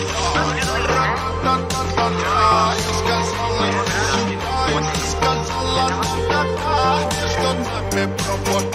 It's got a lot of